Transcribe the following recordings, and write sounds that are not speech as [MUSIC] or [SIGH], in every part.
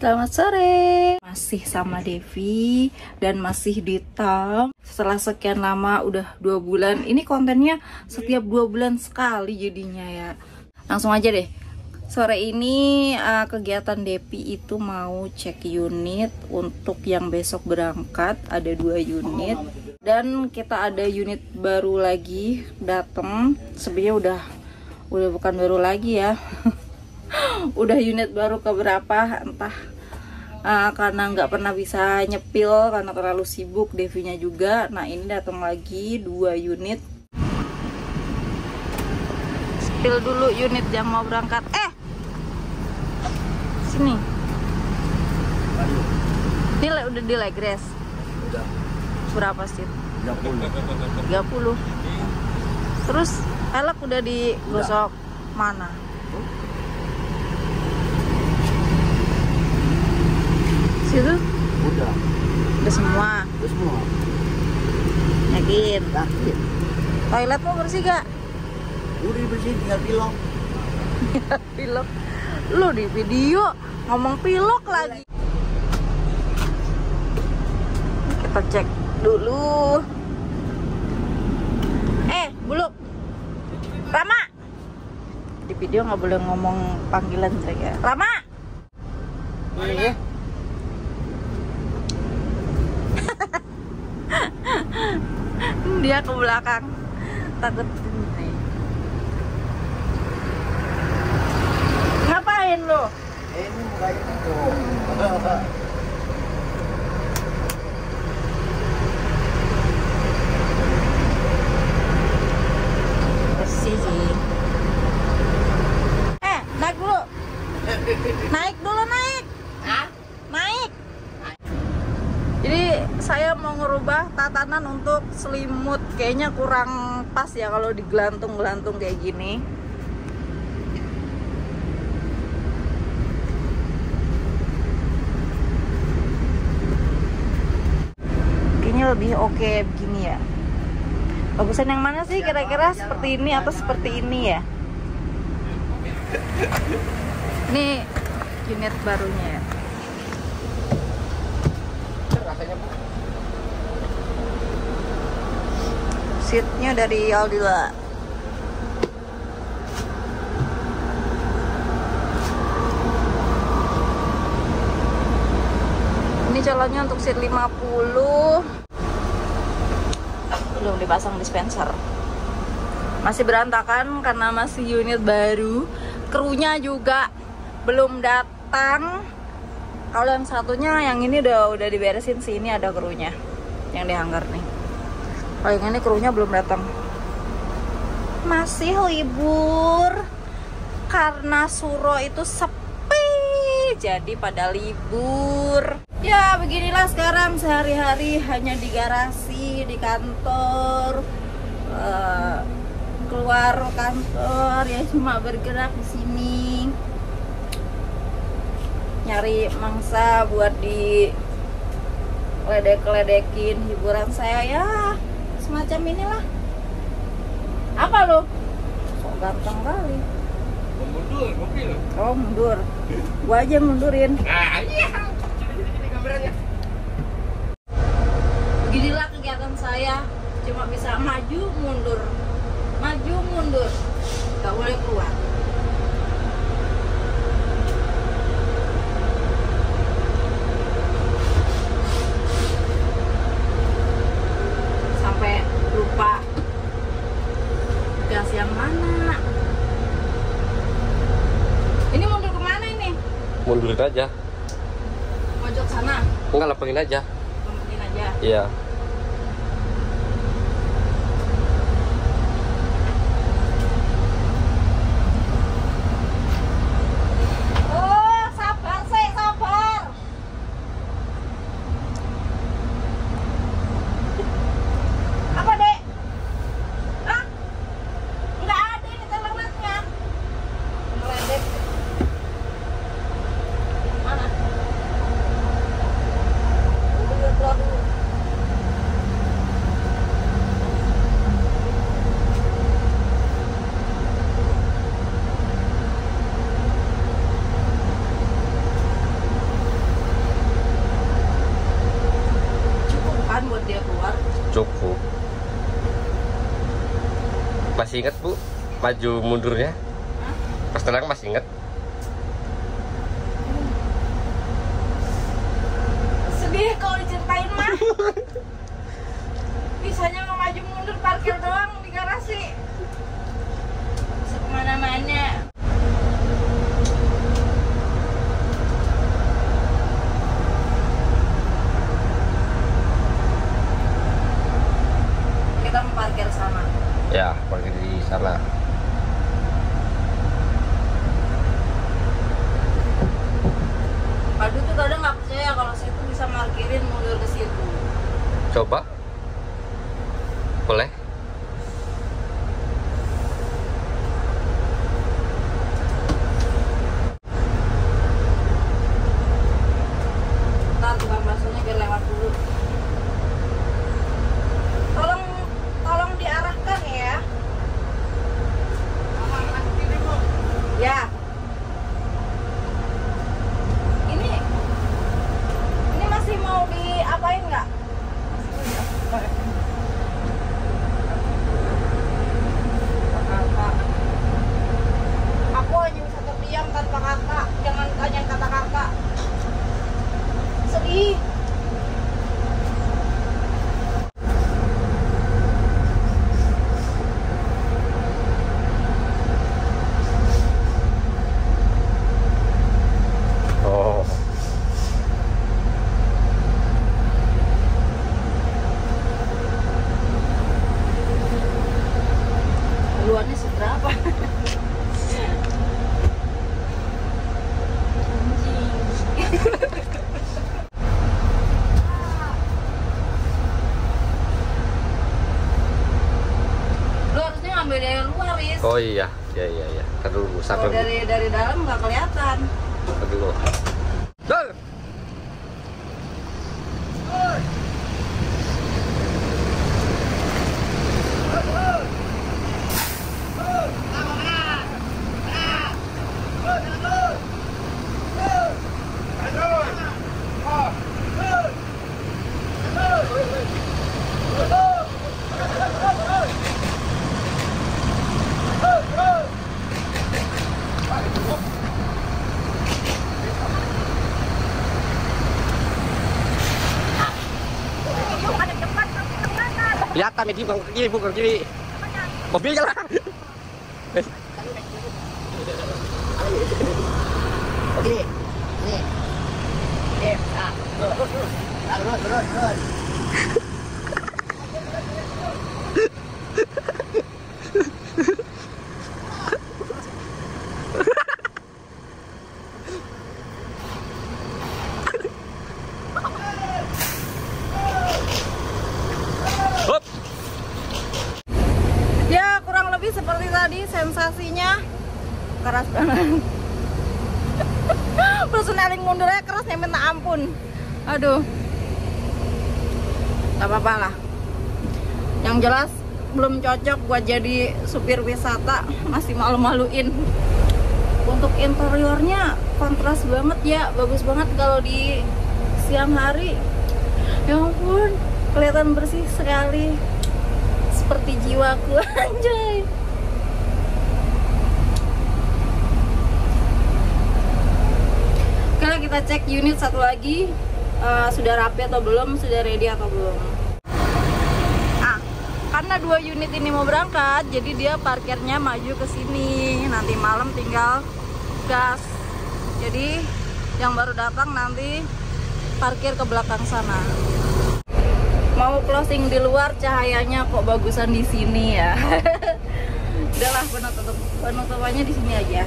Selamat sore. Masih sama Devi dan masih di Tam. Setelah sekian lama, udah dua bulan. Ini kontennya setiap dua bulan sekali jadinya ya. Langsung aja deh. Sore ini uh, kegiatan Devi itu mau cek unit untuk yang besok berangkat. Ada dua unit dan kita ada unit baru lagi datang. Sebenarnya udah udah bukan baru lagi ya. [LAUGHS] udah unit baru keberapa entah uh, karena nggak pernah bisa nyepil karena terlalu sibuk Devinya juga. Nah ini datang lagi dua unit. Spill dulu unit yang mau berangkat. Eh! Sini. Nilai udah di Grace. Udah. berapa sih? 30. 30 terus pelek udah digosok. Mana situ Udah. udah semua? Itu semua. yakin? Yakin. toilet mau bersih gak? Udah bersih tinggal pilok. pilok. Lu di video ngomong pilok lagi. Kita cek dulu. Eh buluk Rama. Di video nggak boleh ngomong panggilan saya Rama. Iya. Dia ke belakang. Takut ini. Ngapain lo ini mukanya itu. [LAUGHS] bersih sih eh naik dulu naik dulu naik naik jadi saya mau ngerubah tatanan untuk selimut kayaknya kurang pas ya kalau digelantung-gelantung kayak gini. Kayaknya lebih oke begini ya. Bagusan yang mana sih kira-kira? Seperti ini atau seperti ini ya? Ini unit barunya ya. Rasanya bu. Seatnya dari Aldila. Ini calonnya untuk seat 50 belum dipasang dispenser masih berantakan karena masih unit baru. Krunya juga belum datang. Kalau yang satunya yang ini udah udah diberesin sih. Ini ada krunya yang di hanggar nih kalau yang ini krunya belum datang. Masih libur. Karena Suro itu sepi jadi pada libur. Ya beginilah sekarang sehari-hari. Hanya di garasi di kantor eh, keluar kantor. Ya cuma bergerak di sini. Nyari mangsa buat di ledek-ledekin hiburan saya ya semacam inilah. Apa lo kok ganteng kali. Mundur mobil. oh mundur. Gua aja mundurin. Ah, iya. Ini kameranya. beginilah kegiatan saya cuma bisa maju mundur maju mundur nggak boleh keluar sampai lupa gas yang mana ini mundur ke mana ini mundurin aja. Pojok sana. Enggak lapangin aja. Lempetin aja. Iya cukup. Masih inget bu? Maju mundurnya? Pas terang masih inget? sedih kalau diceritain mah bisanya mau maju mundur parkir doang di garasi. Tuh kadang nggak percaya kalau situ bisa parkirin mundur ke situ. Coba. Boleh? Ntar tukang baksonya biar lewat dulu. Tolong tolong diarahkan ya. Ya. Ini ini masih mau diapain nggak? Kakak. Aku hanya bisa terdiam tanpa kakak. Jangan tanya kata kakak. Sedih. Oh. Luarnya seberapa? Anjing. Lu harusnya ngambil dari luar, Riz. Oh iya, iya iya iya. Ntar dulu Kalau sampai dari dari dalam nggak kelihatan. Ntar dulu. Dol. Kelihatan ini bukan ke kiri, bukan ke kiri. Mobil jalan. Oke. Nih. Eh, ah. Turun, turun, turun. Hop. Ya kurang lebih seperti tadi sensasinya keras banget. [LAUGHS] Personaling mundurnya keras yang minta ampun. Aduh. Gak apa-apa lah. Yang jelas belum cocok buat jadi supir wisata, masih malu-maluin. Untuk interiornya kontras banget ya, bagus banget kalau di siang hari. Ya ampun, kelihatan bersih sekali seperti jiwaku [LAUGHS] anjay Oke lah, kita cek unit satu lagi Eh, sudah rapi atau belum sudah ready atau belum. Ah karena dua unit ini mau berangkat jadi dia parkirnya maju ke sini. Nanti malam tinggal gas. Jadi yang baru datang nanti parkir ke belakang sana. Mau closing di luar cahayanya kok bagusan di sini ya. [LAUGHS] Udahlah penutup penutupannya di sini aja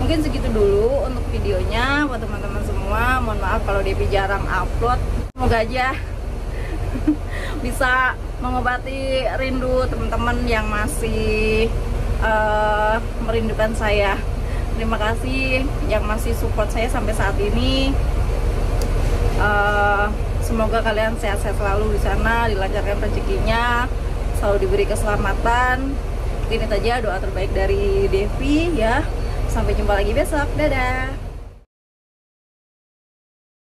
mungkin segitu dulu untuk videonya buat teman-teman semua mohon maaf kalau Devi jarang upload semoga aja [LAUGHS] bisa mengobati rindu teman-teman yang masih eh, merindukan saya terima kasih yang masih support saya sampai saat ini Eh, semoga kalian sehat-sehat selalu di sana, dilancarkan rezekinya, selalu diberi keselamatan. Ini saja doa terbaik dari Devi ya. Sampai jumpa lagi besok. Dadah.